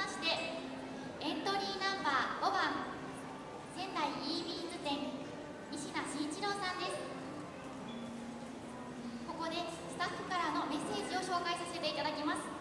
ましてエントリーナンバー5番仙台ビーズ店西名慎一郎さんです。ここでスタッフからのメッセージを紹介させていただきます。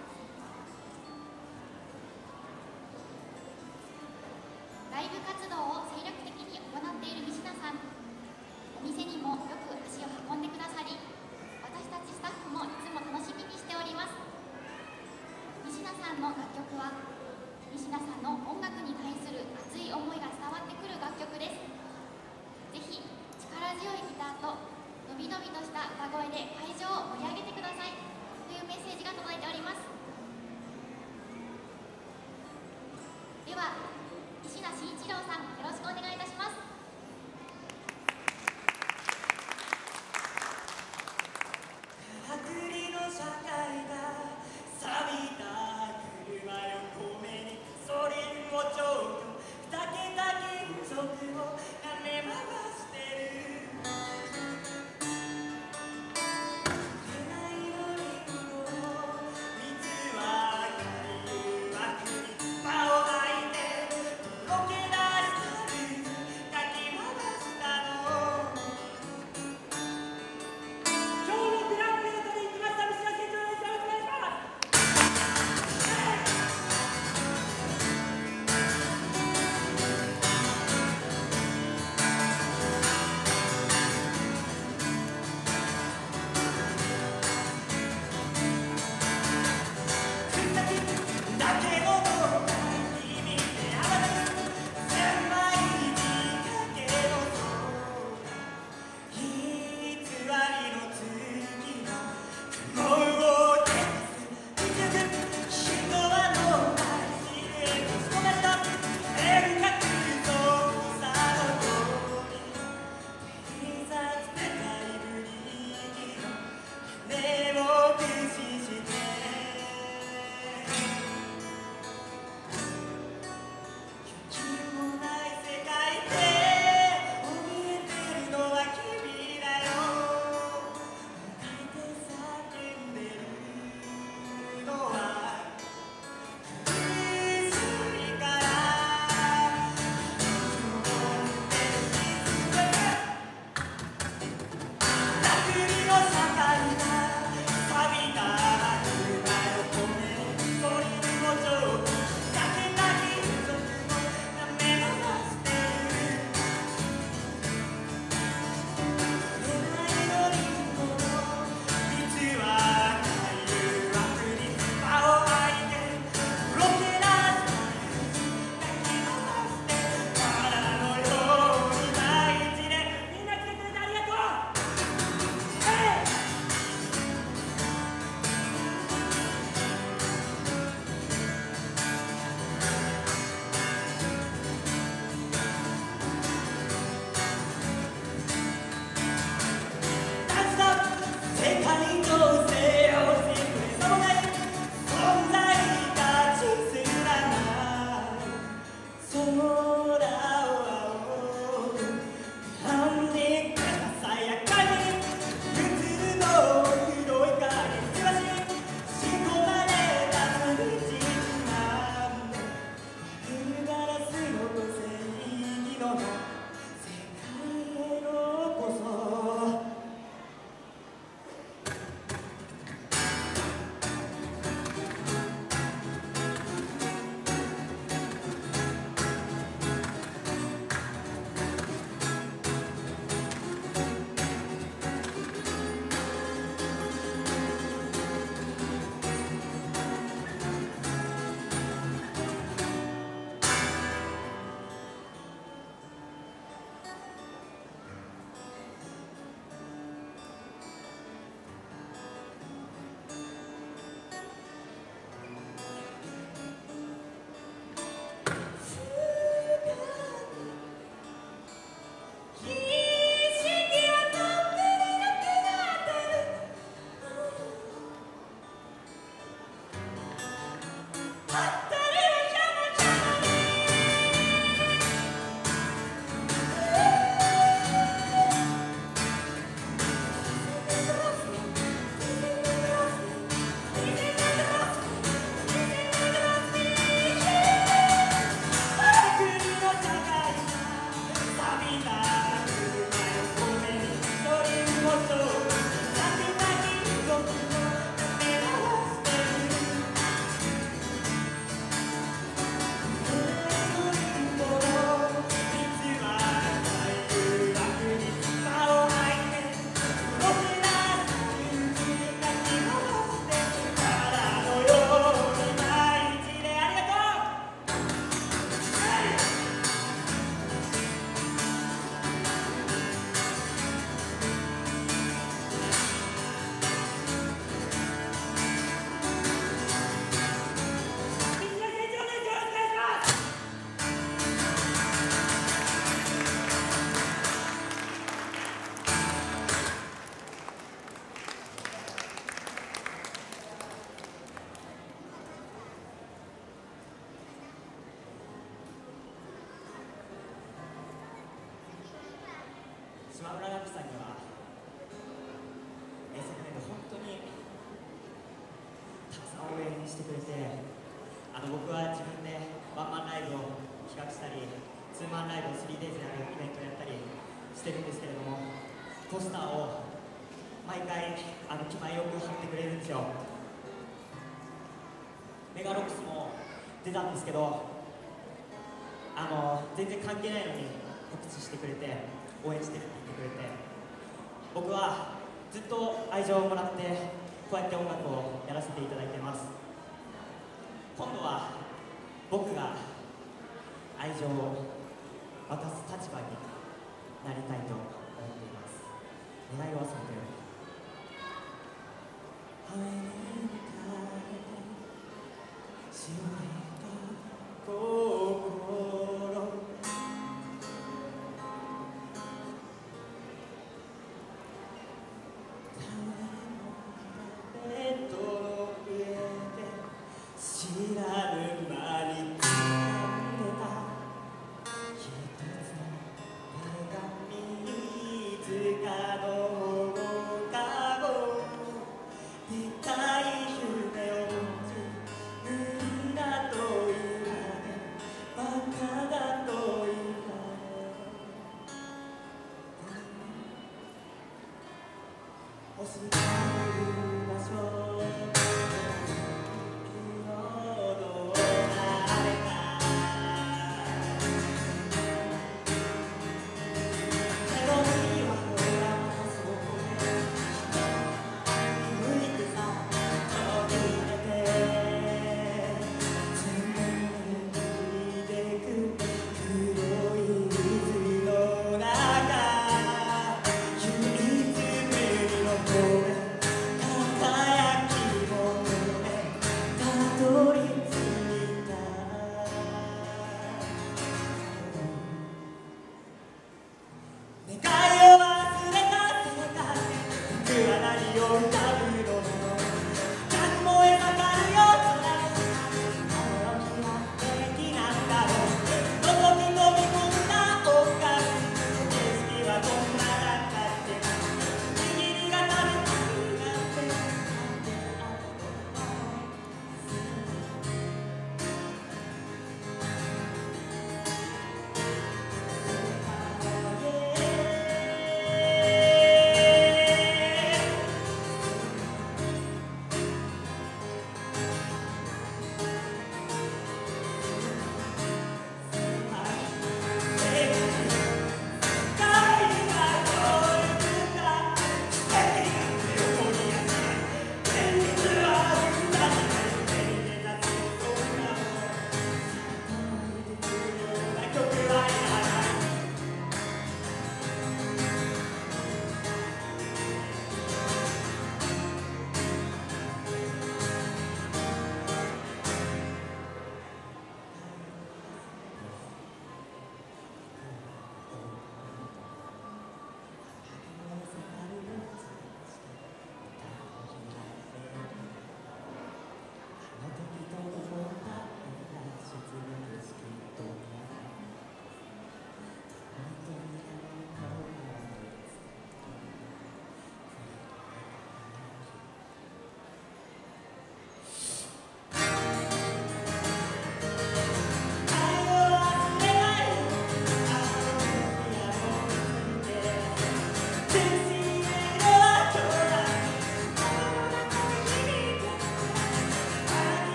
してくれて。あの僕は自分でワンマンライブを企画したりツーマンライブを 3days でやるイベントをやったりしてるんですけれどもポスターを毎回あの気前よく貼ってくれるんですよ。メガロックスも出たんですけどあの全然関係ないのに告知してくれて応援してるって言ってくれて。僕はずっと愛情をもらってこうやって音楽をやらせていただいてます。今度は僕が愛情を渡す立場になりたいと思っています。願いを忘れて